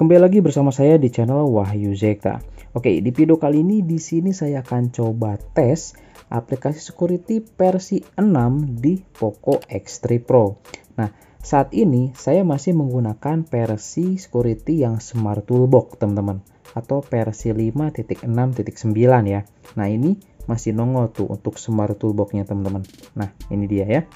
Kembali lagi bersama saya di channel Wahyu Zekta. Oke, di video kali ini di sini saya akan coba tes aplikasi security versi 6 di Poco X3 Pro. Nah, saat ini saya masih menggunakan versi security yang Smart Toolbox, teman-teman, atau versi 5.6.9 ya. Nah, ini masih nongol tuh untuk Smart Toolbox-nya, teman-teman. Nah, ini dia ya.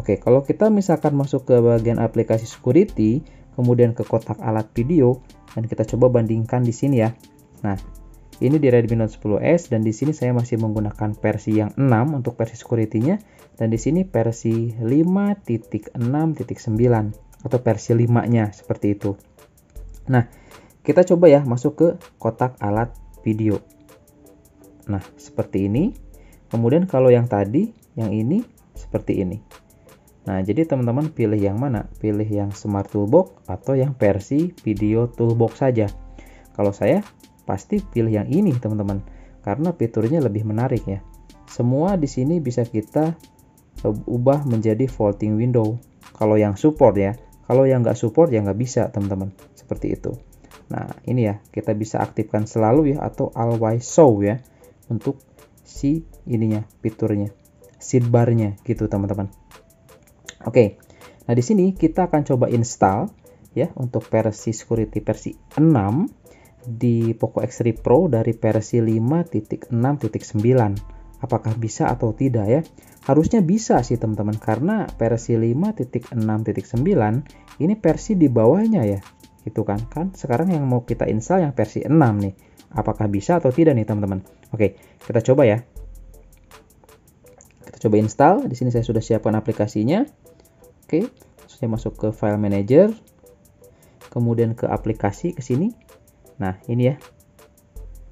Oke, kalau kita misalkan masuk ke bagian aplikasi security, kemudian ke kotak alat video, dan kita coba bandingkan di sini ya. Nah, ini di Redmi Note 10s dan di sini saya masih menggunakan versi yang 6 untuk versi security-nya dan di sini versi 5.6.9 atau versi 5-nya seperti itu. Nah, kita coba ya masuk ke kotak alat video. Nah, seperti ini. Kemudian kalau yang tadi, yang ini seperti ini. Nah, jadi teman-teman pilih yang mana? Pilih yang Smart Toolbox atau yang versi Video Toolbox saja. Kalau saya pasti pilih yang ini, teman-teman, karena fiturnya lebih menarik ya. Semua di sini bisa kita ubah menjadi folding window. Kalau yang support ya, kalau yang nggak support ya nggak bisa, teman-teman. Seperti itu. Nah, ini ya, kita bisa aktifkan selalu ya atau always show ya untuk si ininya, fiturnya, sidbarnya gitu, teman-teman. Oke. Nah, di sini kita akan coba install ya untuk versi security versi 6 di Poco X3 Pro dari versi 5.6.9. Apakah bisa atau tidak ya? Harusnya bisa sih teman-teman karena versi 5.6.9 ini versi di bawahnya ya. Gitu kan? Kan sekarang yang mau kita install yang versi 6 nih. Apakah bisa atau tidak nih teman-teman? Oke, kita coba ya. Kita coba install. Di sini saya sudah siapkan aplikasinya. Oke, saya masuk ke file manager, kemudian ke aplikasi ke sini. Nah, ini ya.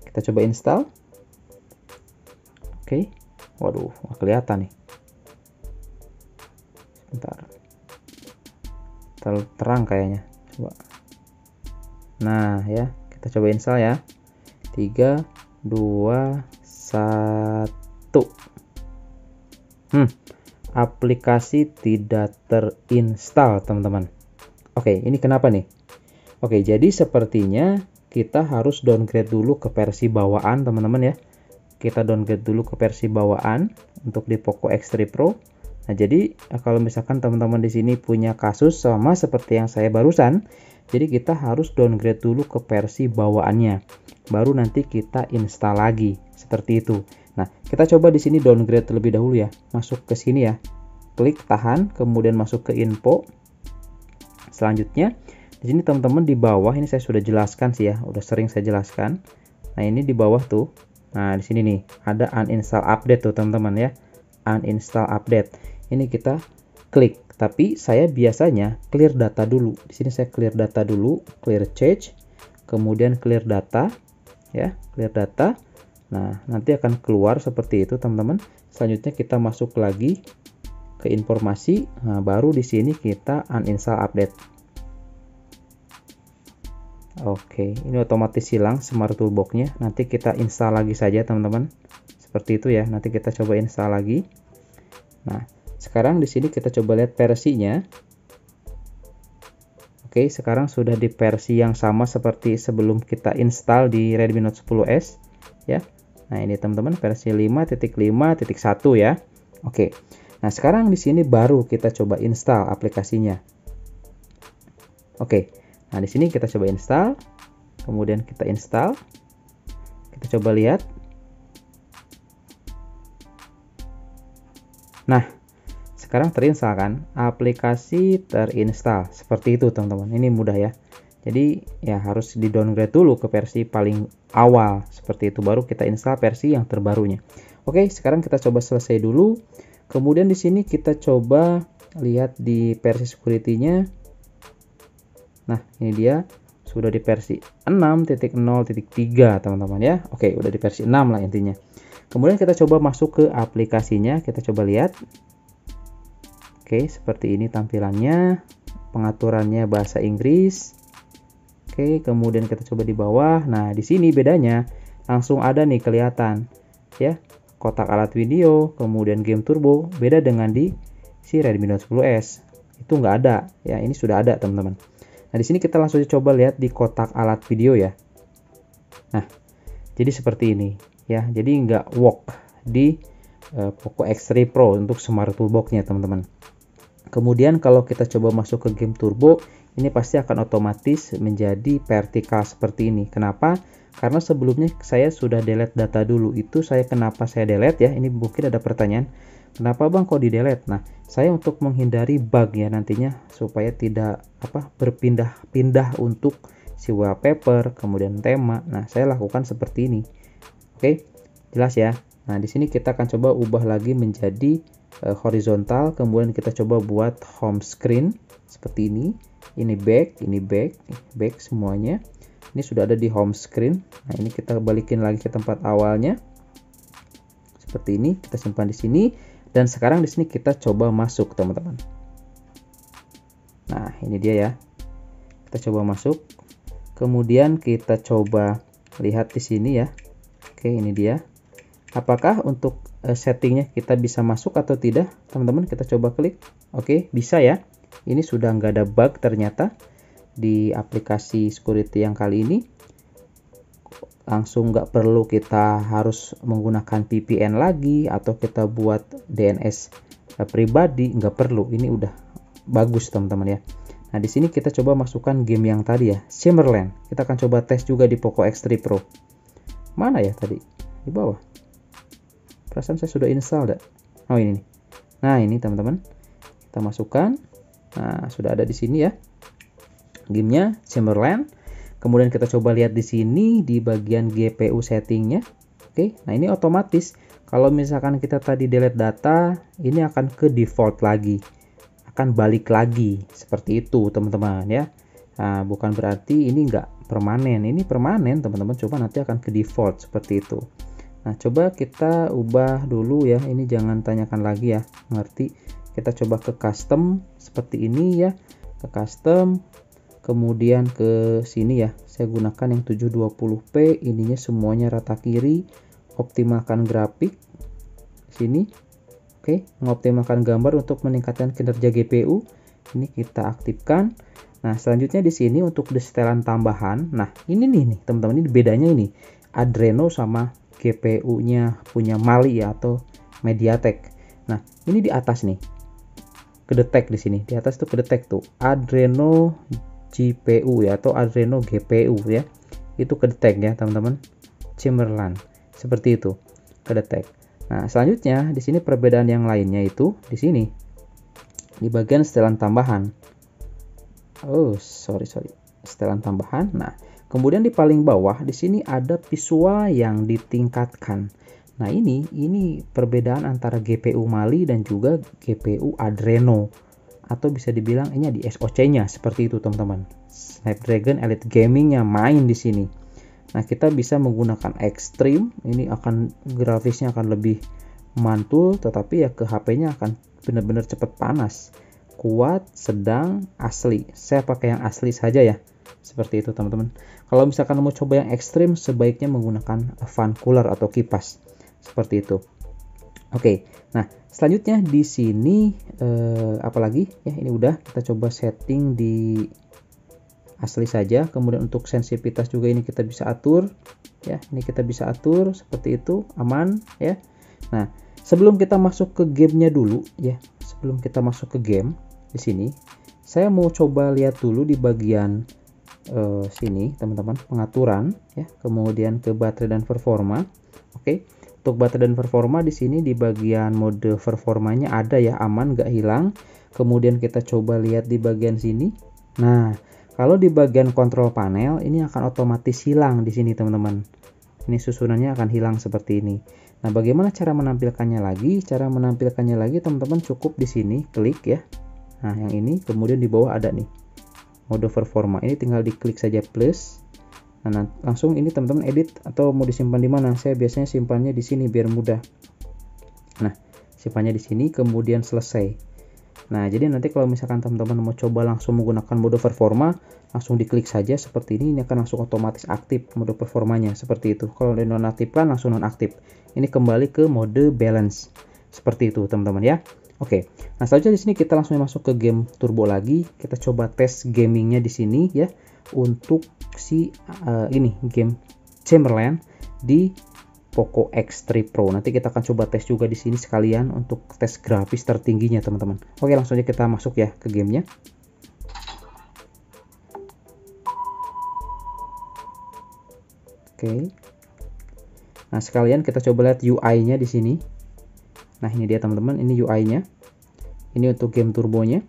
Kita coba install. Oke. Waduh, nggak kelihatan nih. Sebentar. Terang kayaknya. Coba. Nah, ya. Kita coba install ya. 3 2 1. Hmm aplikasi tidak terinstall teman-teman. Oke ini kenapa nih? Oke jadi sepertinya kita harus downgrade dulu ke versi bawaan teman-teman ya. Kita downgrade dulu ke versi bawaan untuk di Poco X3 Pro. Nah jadi kalau misalkan teman-teman di sini punya kasus sama seperti yang saya barusan jadi kita harus downgrade dulu ke versi bawaannya. Baru nanti kita install lagi seperti itu Nah, kita coba di sini downgrade terlebih dahulu ya. Masuk ke sini ya. Klik tahan, kemudian masuk ke info. Selanjutnya, di sini teman-teman di bawah ini saya sudah jelaskan sih ya, udah sering saya jelaskan. Nah, ini di bawah tuh. Nah, di sini nih ada uninstall update tuh teman-teman ya. Uninstall update. Ini kita klik. Tapi saya biasanya clear data dulu. Di sini saya clear data dulu, clear change, kemudian clear data ya, clear data Nah, nanti akan keluar seperti itu, teman-teman. Selanjutnya kita masuk lagi ke informasi. Nah, baru di sini kita uninstall update. Oke, ini otomatis hilang Smart Toolbox-nya. Nanti kita install lagi saja, teman-teman. Seperti itu ya. Nanti kita coba install lagi. Nah, sekarang di sini kita coba lihat versinya. Oke, sekarang sudah di versi yang sama seperti sebelum kita install di Redmi Note 10s ya. Nah, ini teman-teman versi 5.5.1 ya. Oke. Nah, sekarang di sini baru kita coba install aplikasinya. Oke. Nah, di sini kita coba install. Kemudian kita install. Kita coba lihat. Nah, sekarang terinstall kan? Aplikasi terinstall. Seperti itu, teman-teman. Ini mudah ya. Jadi ya harus di downgrade dulu ke versi paling awal seperti itu baru kita install versi yang terbarunya. Oke, sekarang kita coba selesai dulu. Kemudian di sini kita coba lihat di versi security-nya. Nah, ini dia sudah di versi 6.0.3 teman-teman ya. Oke, udah di versi 6 lah intinya. Kemudian kita coba masuk ke aplikasinya, kita coba lihat. Oke, seperti ini tampilannya. Pengaturannya bahasa Inggris. Oke, kemudian kita coba di bawah. Nah, di sini bedanya langsung ada nih kelihatan ya. Kotak alat video, kemudian game turbo beda dengan di si Redmi Note 10s. Itu nggak ada ya, ini sudah ada teman-teman. Nah, di sini kita langsung coba lihat di kotak alat video ya. Nah, jadi seperti ini ya. Jadi nggak work di uh, Poco X3 Pro untuk Smart Toolbox-nya, teman-teman. Kemudian kalau kita coba masuk ke game turbo, ini pasti akan otomatis menjadi vertikal seperti ini. Kenapa? Karena sebelumnya saya sudah delete data dulu. Itu saya kenapa saya delete ya? Ini mungkin ada pertanyaan. Kenapa Bang kok di delete? Nah, saya untuk menghindari bug ya nantinya supaya tidak apa berpindah-pindah untuk si wallpaper, kemudian tema. Nah, saya lakukan seperti ini. Oke, jelas ya. Nah, di sini kita akan coba ubah lagi menjadi uh, horizontal, kemudian kita coba buat home screen seperti ini. Ini back, ini back, back semuanya. Ini sudah ada di home screen. Nah, ini kita balikin lagi ke tempat awalnya. Seperti ini, kita simpan di sini dan sekarang di sini kita coba masuk, teman-teman. Nah, ini dia ya. Kita coba masuk. Kemudian kita coba lihat di sini ya. Oke, ini dia. Apakah untuk uh, settingnya kita bisa masuk atau tidak? Teman-teman, kita coba klik. Oke, bisa ya. Ini sudah nggak ada bug ternyata di aplikasi security yang kali ini. Langsung nggak perlu kita harus menggunakan VPN lagi atau kita buat DNS eh, pribadi nggak perlu. Ini udah bagus teman-teman ya. Nah di sini kita coba masukkan game yang tadi ya Shimmerland kita akan coba tes juga di Poco X3 Pro. Mana ya tadi? Di bawah. Perasaan saya sudah install dah oh ini nih. Nah ini teman-teman. Kita masukkan nah sudah ada di sini ya gamenya Shimmerland Kemudian kita coba lihat di sini di bagian GPU settingnya. Oke, nah ini otomatis. Kalau misalkan kita tadi delete data, ini akan ke default lagi. Akan balik lagi. Seperti itu teman-teman ya. Nah, bukan berarti ini enggak permanen. Ini permanen teman-teman. Coba nanti akan ke default seperti itu. Nah, coba kita ubah dulu ya. Ini jangan tanyakan lagi ya. Ngerti? Kita coba ke custom seperti ini ya. Ke custom kemudian ke sini ya. Saya gunakan yang 720p ininya semuanya rata kiri. Optimalkan grafik. Sini. Oke mengoptimalkan gambar untuk meningkatkan kinerja GPU ini kita aktifkan. Nah selanjutnya di sini untuk setelan tambahan. Nah ini nih nih teman-teman ini bedanya ini. Adreno sama GPU nya punya Mali ya atau Mediatek. Nah ini di atas nih kedetek di sini. Di atas tuh kedetek tuh. Adreno GPU ya atau Adreno GPU ya. Itu kedetek ya teman-teman. Cimberland seperti itu. Kedetek. Nah selanjutnya di sini perbedaan yang lainnya itu di sini. Di bagian setelan tambahan. Oh sorry sorry. Setelan tambahan. Nah kemudian di paling bawah di sini ada visual yang ditingkatkan nah ini ini perbedaan antara GPU Mali dan juga GPU Adreno atau bisa dibilang ini di SOC-nya seperti itu teman-teman. Snapdragon Elite Gaming-nya main di sini. Nah, kita bisa menggunakan Extreme, ini akan grafisnya akan lebih mantul tetapi ya ke HP-nya akan benar-benar cepat panas. Kuat, sedang, asli. Saya pakai yang asli saja ya. Seperti itu teman-teman. Kalau misalkan mau coba yang ekstrim sebaiknya menggunakan fan cooler atau kipas. Seperti itu. Oke, nah selanjutnya di sini eh, apalagi ya ini udah kita coba setting di asli saja. Kemudian untuk sensitivitas juga ini kita bisa atur, ya ini kita bisa atur seperti itu aman ya. Nah sebelum kita masuk ke gamenya dulu ya, sebelum kita masuk ke game di sini, saya mau coba lihat dulu di bagian eh, sini teman-teman pengaturan ya, kemudian ke baterai dan performa. Oke. Untuk baterai dan performa di sini di bagian mode performanya ada ya aman gak hilang. Kemudian kita coba lihat di bagian sini. Nah, kalau di bagian kontrol panel ini akan otomatis hilang di sini teman-teman. Ini susunannya akan hilang seperti ini. Nah, bagaimana cara menampilkannya lagi? Cara menampilkannya lagi teman-teman cukup di sini klik ya. Nah, yang ini kemudian di bawah ada nih mode performa. Ini tinggal diklik saja plus Nah, langsung ini teman-teman edit atau mau disimpan di mana? Saya biasanya simpannya di sini biar mudah. Nah, simpannya di sini kemudian selesai. Nah, jadi nanti kalau misalkan teman-teman mau coba langsung menggunakan mode performa, langsung diklik saja seperti ini, ini akan langsung otomatis aktif mode performanya seperti itu. Kalau dinonaktifkan langsung nonaktif. Ini kembali ke mode balance. Seperti itu, teman-teman ya. Oke, nah selanjutnya di sini kita langsung masuk ke game turbo lagi. Kita coba tes gamingnya di sini ya untuk si uh, ini game Chamberlain di Poco X3 Pro. Nanti kita akan coba tes juga di sini sekalian untuk tes grafis tertingginya teman-teman. Oke, langsung aja kita masuk ya ke gamenya. Oke. Nah, sekalian kita coba lihat UI-nya di sini. Nah, ini dia teman-teman, ini UI-nya. Ini untuk game turbonya.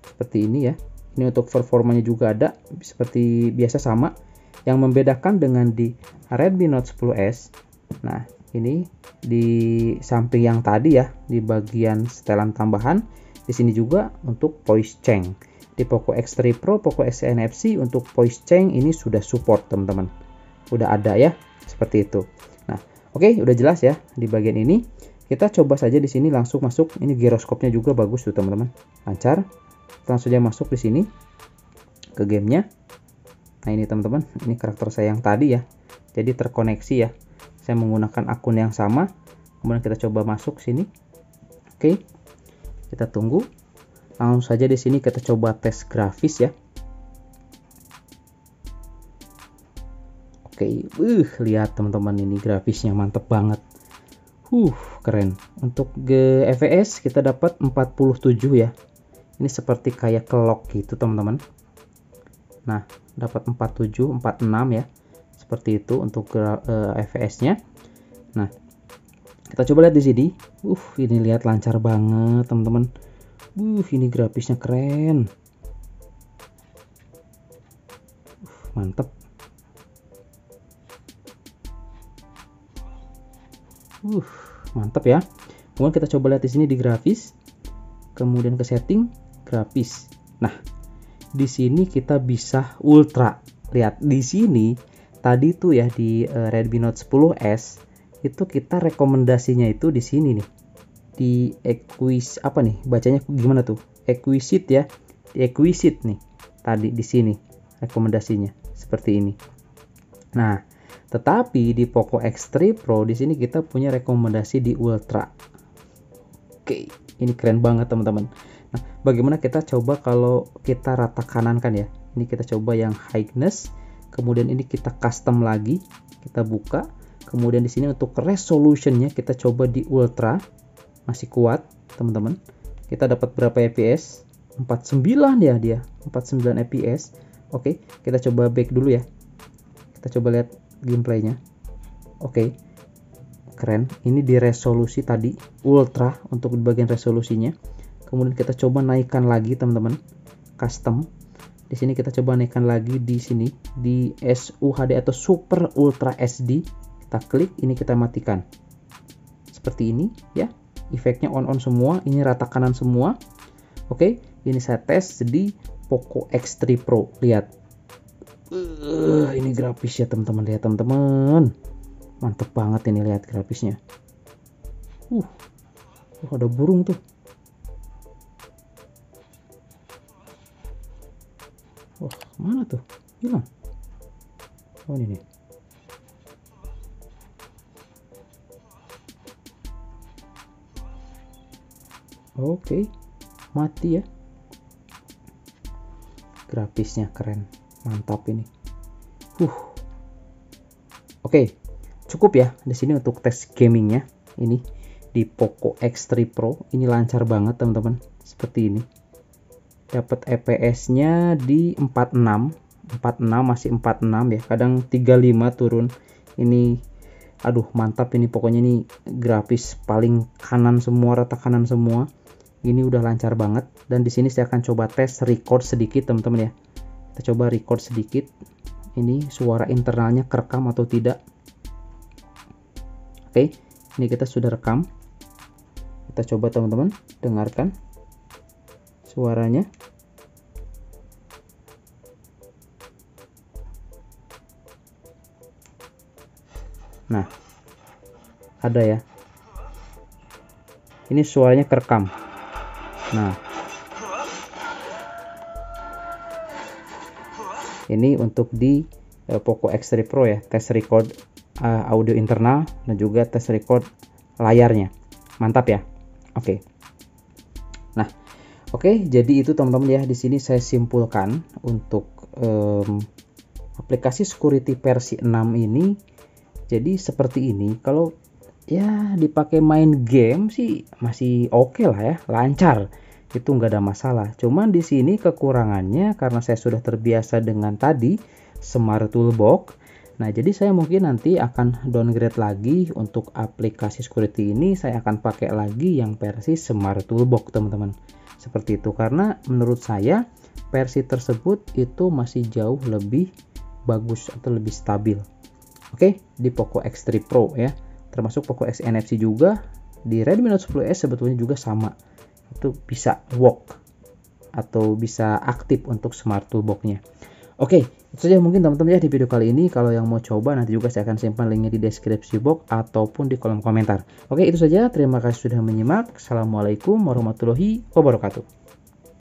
Seperti ini ya. Ini untuk performanya juga ada seperti biasa sama. Yang membedakan dengan di Redmi Note 10s. Nah, ini di samping yang tadi ya, di bagian setelan tambahan, di sini juga untuk voice change. Di Poco X3 Pro, Poco X NFC untuk voice change ini sudah support teman-teman. Udah ada ya, seperti itu. Nah, oke, okay, udah jelas ya di bagian ini. Kita coba saja di sini langsung masuk. Ini giroskopnya juga bagus tuh teman-teman. Lancar. Langsung saja masuk di sini ke gamenya. Nah ini teman-teman, ini karakter saya yang tadi ya. Jadi terkoneksi ya. Saya menggunakan akun yang sama. Kemudian kita coba masuk sini. Oke. Kita tunggu. Langsung saja di sini kita coba tes grafis ya. Oke, uh, lihat teman-teman ini grafisnya mantep banget. Uh, keren. Untuk GFS kita dapat 47 ya. Ini seperti kayak kelok gitu, teman-teman. Nah, dapat 47, 46 ya. Seperti itu untuk eh, FS-nya. Nah, kita coba lihat di sini. Uh, ini lihat lancar banget, teman-teman. Uh, ini grafisnya keren. Uh, mantep. Uh, mantap ya. Kemudian kita coba lihat di sini di grafis. Kemudian ke setting grafis. Nah, di sini kita bisa ultra. Lihat di sini tadi tuh ya di uh, Redmi Note 10s itu kita rekomendasinya itu di sini nih. Di Equis apa nih? Bacanya gimana tuh? Exquisite ya. Di Exquisite nih. Tadi di sini rekomendasinya seperti ini. Nah, tetapi di Poco X3 Pro di sini kita punya rekomendasi di Ultra. Oke, ini keren banget teman-teman. Nah, bagaimana kita coba kalau kita rata kanan kan ya? Ini kita coba yang highness, kemudian ini kita custom lagi, kita buka. Kemudian di sini untuk resolutionnya kita coba di ultra, masih kuat teman-teman. Kita dapat berapa fps? 49 ya dia, 49 fps. Oke, kita coba back dulu ya. Kita coba lihat gameplaynya oke keren ini di resolusi tadi ultra untuk bagian resolusinya kemudian kita coba naikkan lagi teman-teman. Custom. Di sini kita coba naikkan lagi di sini di SUHD atau Super Ultra SD kita klik ini kita matikan. Seperti ini ya. Efeknya on on semua ini rata kanan semua. Oke ini saya tes di Poco X3 Pro. Lihat. Uh, ini grafis ya teman-teman. Lihat teman-teman. Mantep banget ini lihat grafisnya. Uh, uh ada burung tuh wah mana tuh? Hilang. Oh ini nih. Oke, mati ya. Grafisnya keren. Mantap ini. Uh oke okay. cukup ya di sini untuk tes gamingnya. Ini di Poco X3 Pro. Ini lancar banget teman-teman. Seperti ini dapat EPS nya di 46 46 masih 46 ya. Kadang 35 turun. Ini aduh mantap ini. Pokoknya ini grafis paling kanan semua rata kanan semua. Ini udah lancar banget. Dan di sini saya akan coba tes record sedikit teman-teman ya. Kita coba record sedikit. Ini suara internalnya kerekam atau tidak. Oke ini kita sudah rekam. Kita coba teman-teman. Dengarkan suaranya. Nah ada ya. Ini suaranya kerekam. Nah ini untuk di uh, Poco X3 Pro ya. Tes record uh, audio internal dan juga tes record layarnya. Mantap ya. Oke. okay. Oke, jadi itu teman-teman ya. Di sini saya simpulkan untuk um, aplikasi security versi 6 ini. Jadi seperti ini. Kalau ya dipakai main game sih masih oke okay lah ya, lancar. Itu nggak ada masalah. Cuman di sini kekurangannya karena saya sudah terbiasa dengan tadi Smart Toolbox. Nah, jadi saya mungkin nanti akan downgrade lagi untuk aplikasi security ini. Saya akan pakai lagi yang versi Smart Toolbox, teman-teman seperti itu karena menurut saya versi tersebut itu masih jauh lebih bagus atau lebih stabil. Oke di Poco X3 Pro ya. Termasuk Poco X NFC juga di Redmi Note 10s sebetulnya juga sama. Itu bisa walk atau bisa aktif untuk smart toolbox-nya Oke, itu saja mungkin teman-teman ya di video kali ini. Kalau yang mau coba nanti juga saya akan simpan linknya di deskripsi box ataupun di kolom komentar. Oke, itu saja. Terima kasih sudah menyimak. Assalamualaikum warahmatullahi wabarakatuh.